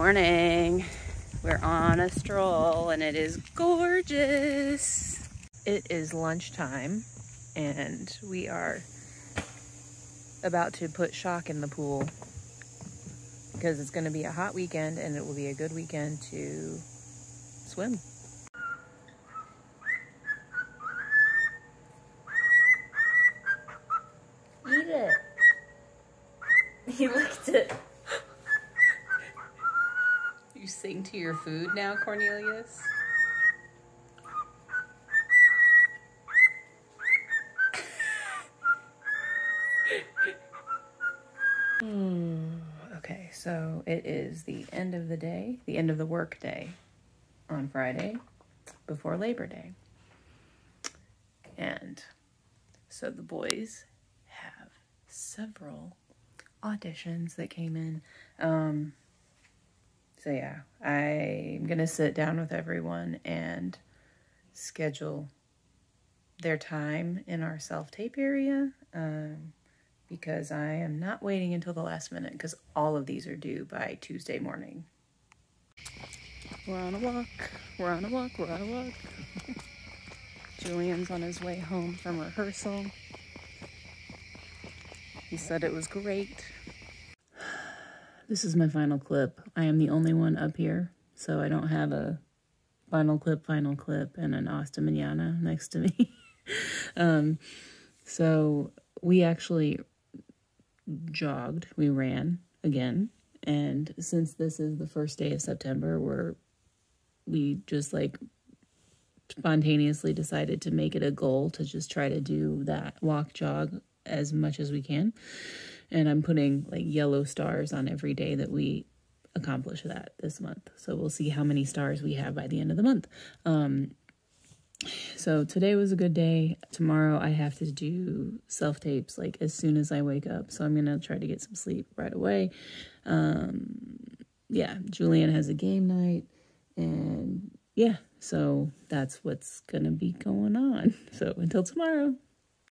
morning. We're on a stroll and it is gorgeous. It is lunchtime and we are about to put shock in the pool because it's going to be a hot weekend and it will be a good weekend to swim. Eat it. He licked it. Sing to your food now, Cornelius? Hmm, okay, so it is the end of the day, the end of the work day on Friday before Labor Day. And so the boys have several auditions that came in. Um, so yeah, I'm gonna sit down with everyone and schedule their time in our self tape area um, because I am not waiting until the last minute because all of these are due by Tuesday morning. We're on a walk, we're on a walk, we're on a walk. Julian's on his way home from rehearsal. He said it was great. This is my final clip. I am the only one up here, so I don't have a final clip, final clip, and an Asta Manana next to me. um, so we actually jogged, we ran again, and since this is the first day of September, we're we just like spontaneously decided to make it a goal to just try to do that walk jog as much as we can. And I'm putting like yellow stars on every day that we accomplish that this month. So we'll see how many stars we have by the end of the month. Um, so today was a good day. Tomorrow I have to do self tapes like as soon as I wake up. So I'm going to try to get some sleep right away. Um, yeah, Julian has a game night and yeah, so that's what's going to be going on. So until tomorrow.